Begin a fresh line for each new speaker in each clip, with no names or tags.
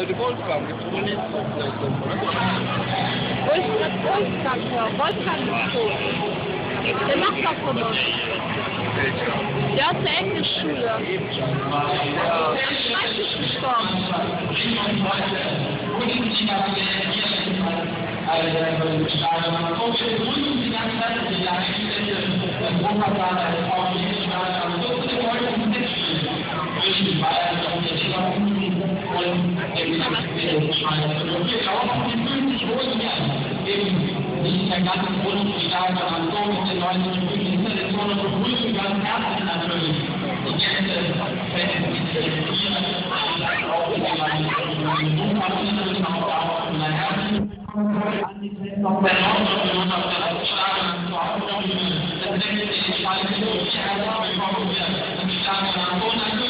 äh, der Wolfgang, gibt es wohl nicht vielleicht noch, oder?
Wo ist das Wolfgang her? Wolfgang ist tot. Der Nachbar von uns.
Welcher?
Der hat eine Englischschule.
Ja.
Der ist schrecklich gestorben.
der ganzen Bundesstaat an so mit den neuen Institutionen begrüßen ganz herzlich natürlich die Gäste, Fans, die auch in meinen Buchhandlungen auch auch in meinen Herzen. Noch mehr Hauptstadt auf der Hauptstadt zur Hauptstadt, das denke ich, ich weiß nicht, wie herzlich willkommen wir im Stadion. Und natürlich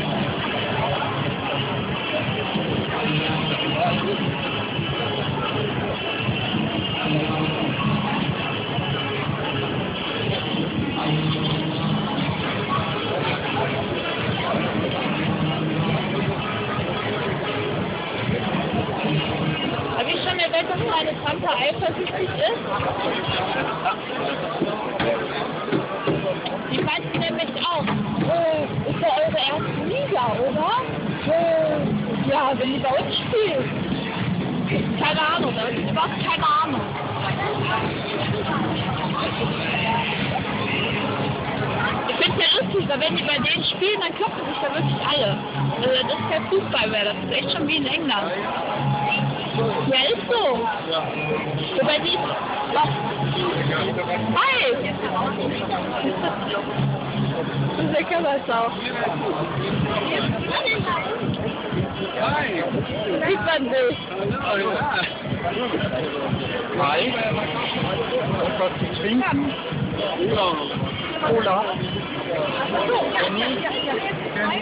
Weihnachten vor der Bank für Ihre Internationale so. Und wir hoffen, dass wir heute ein guter Gastgeber sein können. Von unserer Wuppertal als Form, und wenn wir schon Mannschaft mal nicht in der Bundesliga oder international, würden wir uns natürlich auch freuen, wenn ihr aus der Region bei uns in der TV in der regionalen Liga nochmal herzlich willkommen hier in Tagen am so heiligen Tag, am Fußballnachmittag. Gleich haben wir natürlich noch vor dem Anfang die wichtigsten Informationen von heute für die Ausstellung bei der Mannschaft und der Sauerkraft allen drei Athleten spielen. So, bis dahin wünschen wir auch guten Appetit und gute Worte und Pakete, wir werden die nächste Nachmittag gestartet. So.
Habe ich schon erwähnt, dass meine Tante eifersüchtig ist? Überhaupt keine Ahnung. Ich finde es ja lustig, weil wenn die bei denen spielen, dann kloppen sich da wirklich alle. Also das ist kein Fußball mehr, das ist echt schon wie in England. Ja, ist so. Wobei die... Was? Hi! Das ist der Kammersau. Sieht man nicht.
Hi. Und was zu trinken? Ja. Cola. Kenny? Kenny?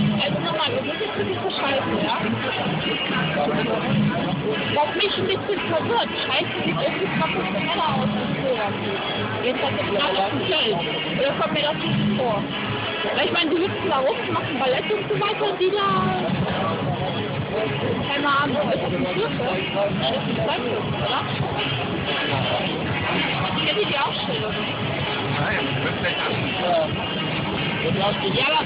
Ich.
Also nochmal, wir sind jetzt wirklich Scheiße, ja? Was mich ein bisschen verwirrt, Scheiße sieht irgendwie professioneller aus als früher. Jetzt hat er gerade ein Geld. Oder kommt mir das nicht vor? Weil ich meine, die hüpfen da rum, machen Ballett und so weiter, die da... Keine Ahnung, ist das ein Kirche? Das ist ein Zeitpunkt, oder? Kennt ihr die Ausstellung?
Nein, wird vielleicht an.
Ja.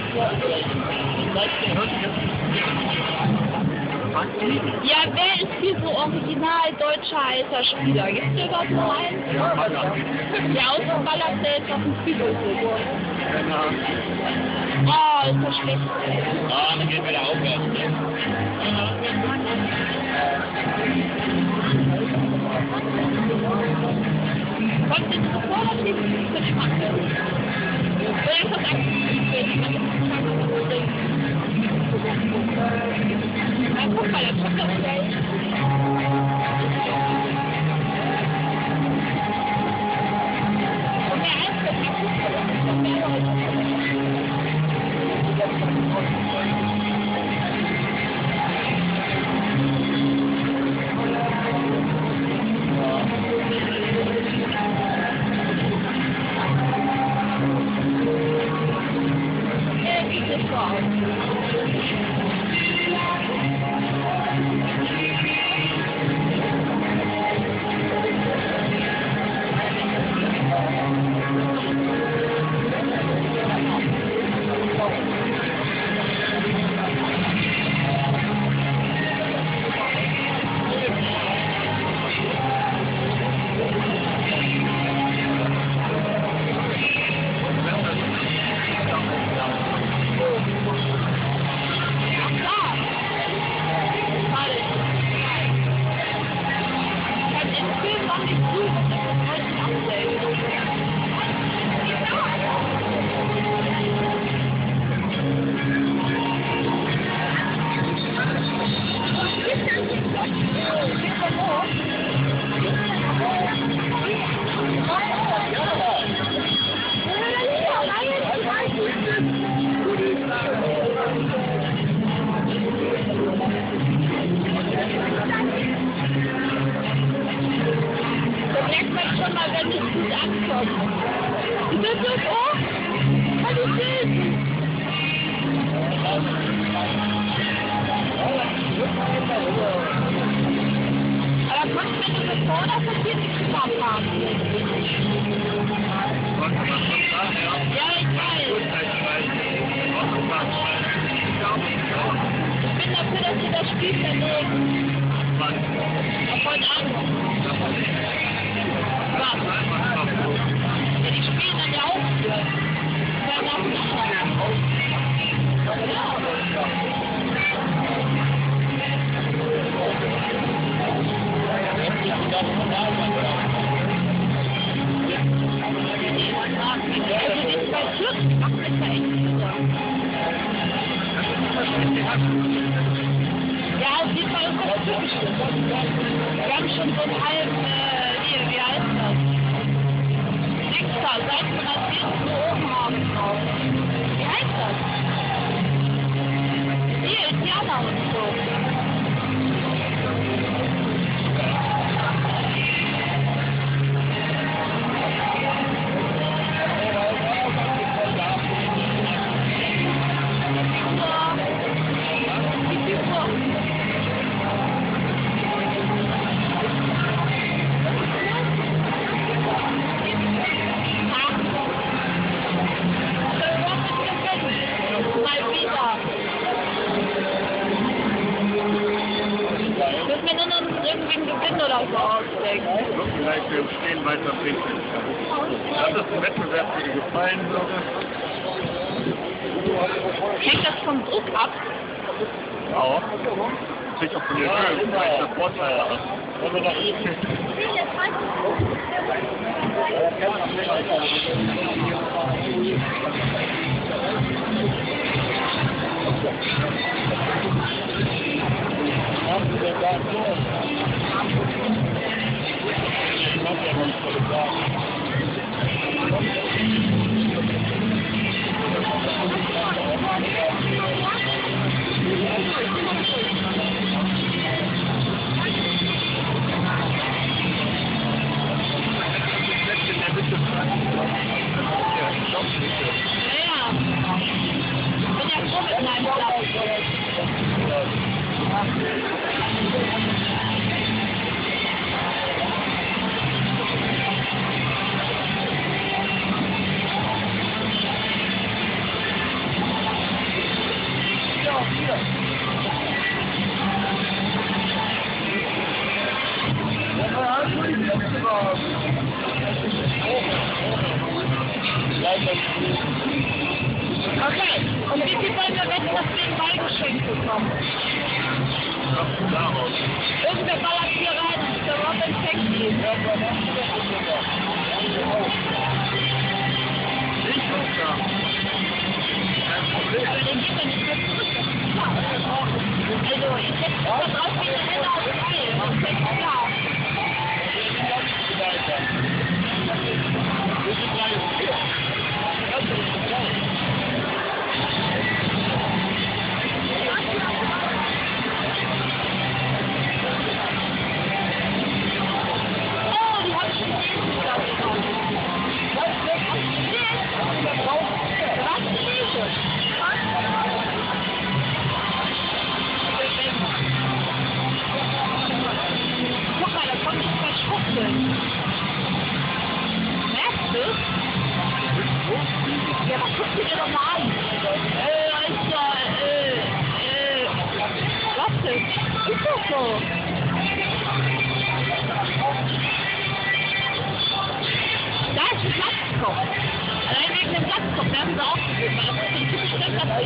Ja, wer ist hier so original deutscher alter Spieler? Gibt es hier überhaupt noch einen? Der Außenballer, der jetzt auf dem Spiegel ist. Oh, ist das schlecht.
Ah, dann geht wieder aufwärts.
Ankomme. Und das auch, kann ich sehen. Aber kannst du mit dem Vorder passiert nichts fahren? Ja, ich weiß. Ich bin dafür, dass sie das Spiel verlegen. Auf heute ja auf jeden Fall. Wir haben schon so einen halben, äh, wir
stehen weiter trinken. Das ist ein Wettbewerb, der dir gefallen würde.
Hängt das vom Druck ab?
Ja. Sich auch von der Höhe, weil das Vorteil hat.
Ja, Irgendwer ballert hier rein, das ist der Robin Sexy. Aber der geht ja nicht mehr zurück, das ist klar. Also, ich setze da drauf wie eine Henne auf Ei, das ist echt klar. Oh, gesehen, weil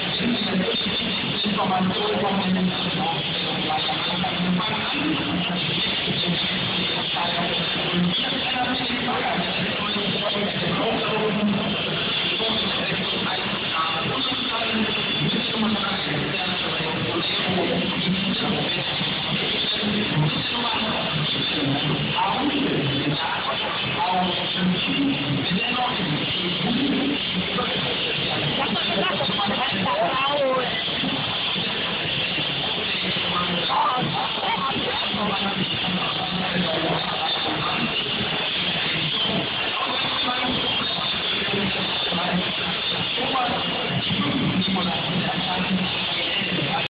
aussieht? Ich